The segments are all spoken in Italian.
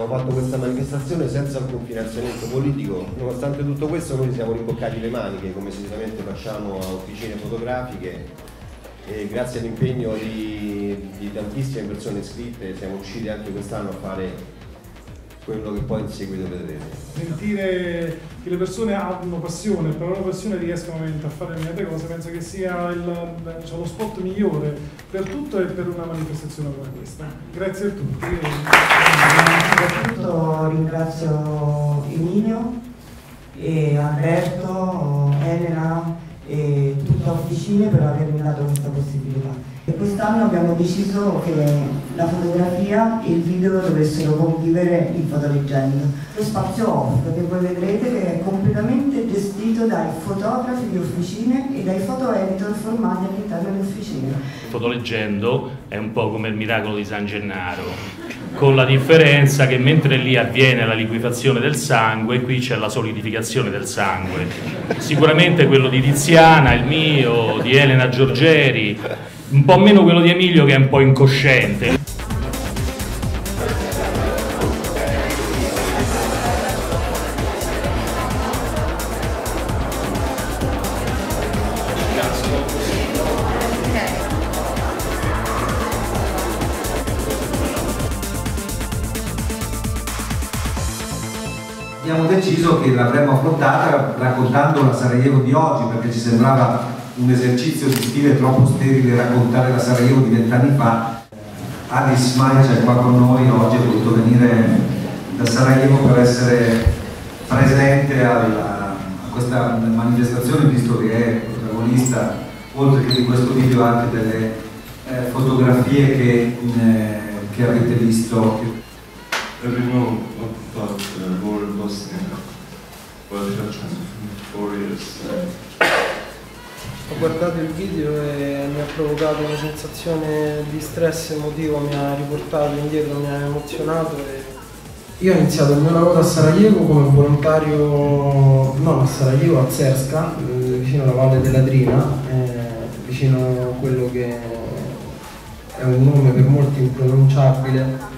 Abbiamo fatto questa manifestazione senza alcun finanziamento politico, nonostante tutto questo noi siamo rimboccati le maniche come solitamente facciamo a officine fotografiche. E grazie all'impegno di, di tantissime persone iscritte siamo riusciti anche quest'anno a fare quello che poi in seguito vedremo. Sentire che le persone hanno passione, per la loro passione riescono a fare determinate cose, penso che sia il, cioè, lo spot migliore per tutto e per una manifestazione come questa. Grazie a tutti. Soprattutto ringrazio Emilio e Alberto, Elena e tutta Officine per avermi dato questa possibilità. E quest'anno abbiamo deciso che la fotografia e il video dovessero convivere in fotoleggenda. Lo spazio off, che voi vedrete che è completamente gestito dai fotografi di officine e dai foto editor formati all'interno delle officine. Fotoleggendo è un po' come il miracolo di San Gennaro, con la differenza che mentre lì avviene la liquifazione del sangue, qui c'è la solidificazione del sangue. Sicuramente quello di Tiziana, il mio, di Elena Giorgeri, un po' meno quello di Emilio che è un po' incosciente. Deciso che l'avremmo affrontata raccontando la Sarajevo di oggi perché ci sembrava un esercizio di stile troppo sterile raccontare la Sarajevo di vent'anni fa. Alice Maia è qua con noi oggi, è voluto venire da Sarajevo per essere presente alla, a questa manifestazione, visto che è protagonista, oltre che di questo video, anche delle eh, fotografie che, eh, che, avete visto. Everyone thought uh, war in Bosnia, well, four years. Ho guardato il video e mi ha provocato una sensazione di stress emotivo, mi ha riportato indietro, mi ha emozionato. E... Io ho iniziato il mio lavoro a Sarajevo come volontario, non a Sarajevo, a Zerska, eh, vicino alla Valle della Drina, eh, vicino a quello che è un nome per molti impronunciabile,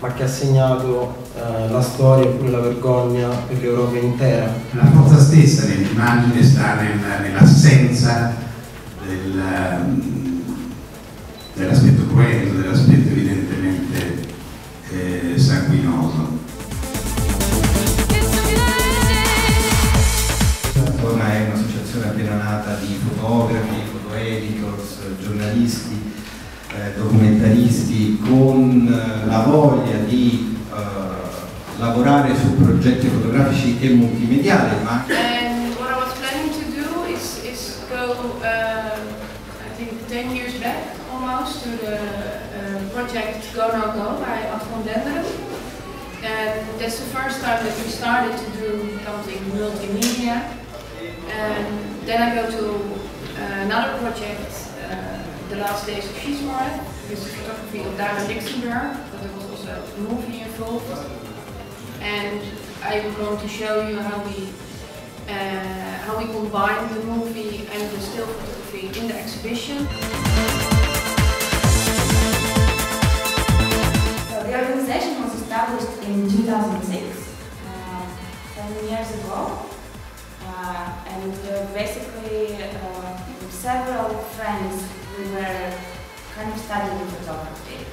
ma che ha segnato eh, la storia e pure la vergogna per l'Europa intera. La forza stessa dell'immagine sta nel, nell'assenza del, um, dell'aspetto cruento, dell'aspetto evidentemente eh, sanguinoso. Zona è un'associazione appena nata di fotografi, foto editors, giornalisti, eh, documentaristi con eh, la voglia di eh, lavorare su progetti fotografici e multimediali. Ma... And what I was planning to do is, is go, uh, I think 10 years back almost, to the uh, project Go No Go by Ad van Denderen. And that's the first time that we started to do something multimedia. And then I go to uh, another project the last days of Sheesmore, with the photography of Dara Dixenberg, but there was also a movie involved. And I'm going to show you how we uh, how we combine the movie and the still photography in the exhibition. So the organization was established in 2006, uh, seven years ago, uh, and uh, basically uh, several friends we were kind of studying photography,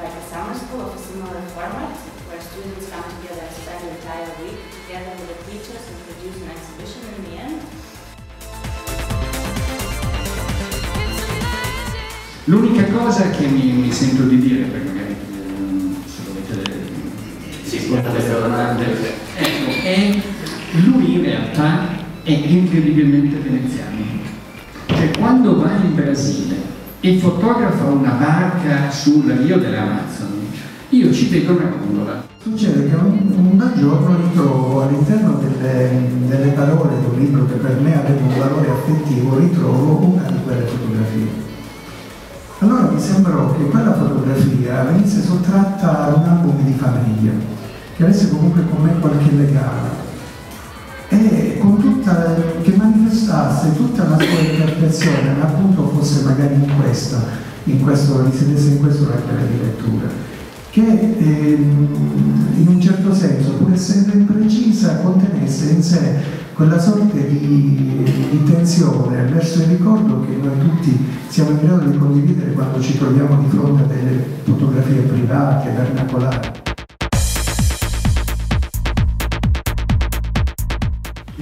like a summer school of a similar format, where students come together and spend an entire week together with the teachers and produce an exhibition in the end. L'unica cosa che mi, mi, sento di dire, perché magari eh, se dovete domanda, ecco, è lui in realtà è incredibilmente veneziano. Quando va in Brasile e fotografa una barca sul Rio delle Amazzoni, io ci vedo una gondola. Succede che un, un giorno ritrovo all'interno delle, delle parole di un libro che per me aveva un valore affettivo, ritrovo una di quelle fotografie. Allora mi sembrò che quella fotografia venisse sottratta a un album di famiglia, che avesse comunque con me qualche legame manifestasse tutta la sua interpretazione, appunto fosse magari in questa, in questo, risiedesse in questo reperto di lettura, che ehm, in un certo senso, pur essendo imprecisa, contenesse in sé quella sorta di, di tensione verso il ricordo che noi tutti siamo in grado di condividere quando ci troviamo di fronte a delle fotografie private, vernacolari.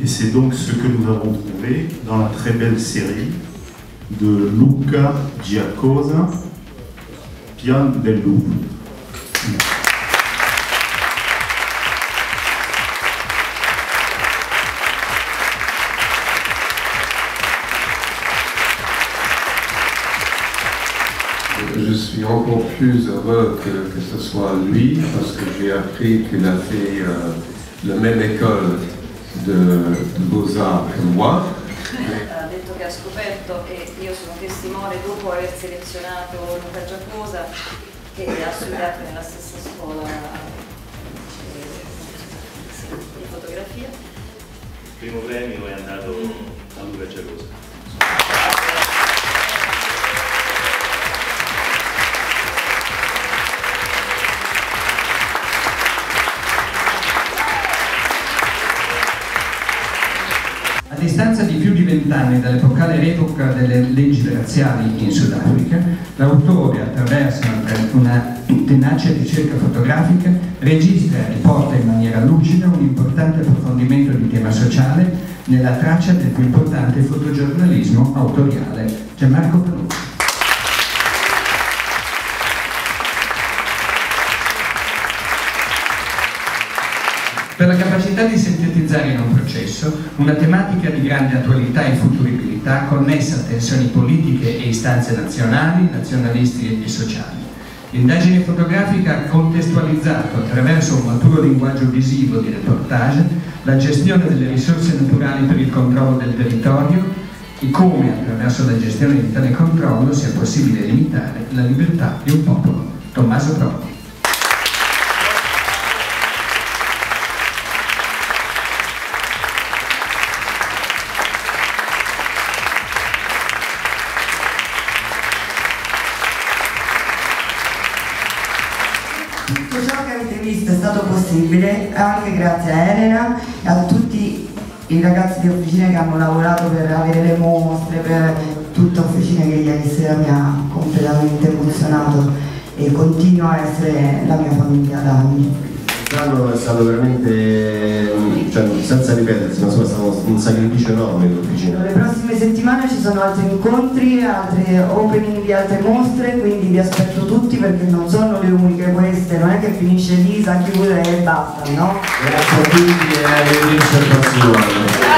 Et c'est donc ce que nous avons trouvé dans la très belle série de Luca Giacosa, Pian del. Je suis encore plus heureux que, que ce soit lui parce que j'ai appris qu'il a fait euh, la même école de, de Beaux-Arts que moi. ha detto che ha scoperto e io sono testimone dopo aver selezionato Luca Giacosa che ha studiato nella stessa scuola eh, di fotografia. Il primo premio è andato a Luca Giacosa. Vent'anni dall'epocale revoca delle leggi razziali in Sudafrica, l'autore, attraverso una tenace ricerca fotografica, registra e porta in maniera lucida un importante approfondimento di tema sociale nella traccia del più importante fotogiornalismo autoriale, Gianmarco Panucci. Per la capacità di sintetizzare in un processo una tematica di grande attualità e futuribilità connessa a tensioni politiche e istanze nazionali, nazionalisti e sociali. L'indagine fotografica ha contestualizzato attraverso un maturo linguaggio visivo di reportage la gestione delle risorse naturali per il controllo del territorio e come attraverso la gestione di tale controllo sia possibile limitare la libertà di un popolo. Tommaso Prodi. Visto è stato possibile anche grazie a Elena e a tutti i ragazzi di Officine che hanno lavorato per avere le mostre, per tutta Officine che ieri sera mi ha completamente emozionato e continua a essere la mia famiglia da anni. Quest'anno è stato veramente, cioè, senza ripetersi, ma insomma, è stato un sacrificio enorme per l'officina. Le prossime settimane ci sono altri incontri, altre opening di altre mostre, quindi vi aspetto tutti perché non sono le uniche queste, non è che finisce lì, sa chiudere e basta, no? Grazie a tutti e arrivederci al prossimo anno.